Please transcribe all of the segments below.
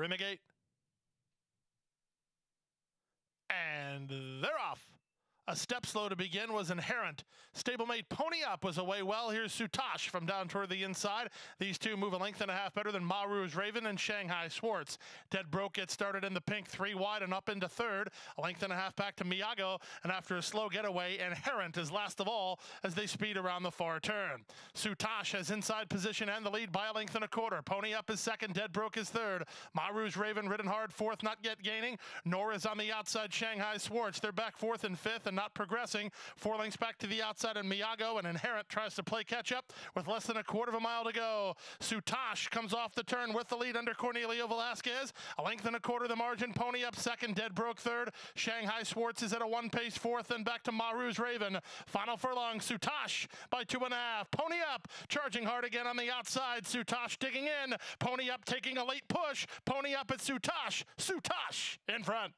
They're in the gate. And they're off. A step slow to begin was inherent. Stablemate Pony Up was away well. Here's Sutash from down toward the inside. These two move a length and a half better than Maru's Raven and Shanghai Schwartz. Dead Broke gets started in the pink, three wide and up into third. A length and a half back to Miyago, and after a slow getaway, Inherent is last of all as they speed around the far turn. Sutash has inside position and the lead by a length and a quarter. Pony Up is second, Dead Broke is third. Maru's Raven ridden hard fourth, not yet gaining. Nor is on the outside Shanghai Schwartz. They're back fourth and fifth and not progressing. Four lengths back to the outside, and Miyago and Inherent tries to play catch up with less than a quarter of a mile to go. Sutash comes off the turn with the lead under Cornelio Velasquez. A length and a quarter the margin. Pony up second, Dead Broke third. Shanghai Schwartz is at a one pace fourth, and back to Maru's Raven. Final furlong, Sutash by two and a half. Pony up, charging hard again on the outside. Sutash digging in. Pony up taking a late push. Pony up at Sutash. Sutash in front.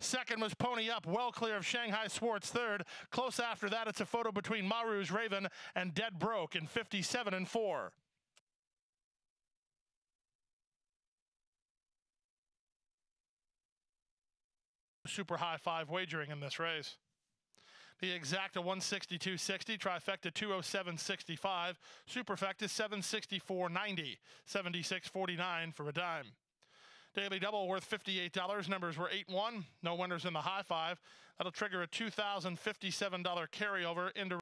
Second was Pony Up, well clear of Shanghai Schwartz. Third, close after that, it's a photo between Maru's Raven and Dead Broke in 57 and 4. Super high five wagering in this race. The exacta 162.60, trifecta 207.65, superfecta 764.90, 76.49 for a dime. Daily double worth $58. Numbers were 8 1. No winners in the high five. That'll trigger a $2,057 carryover into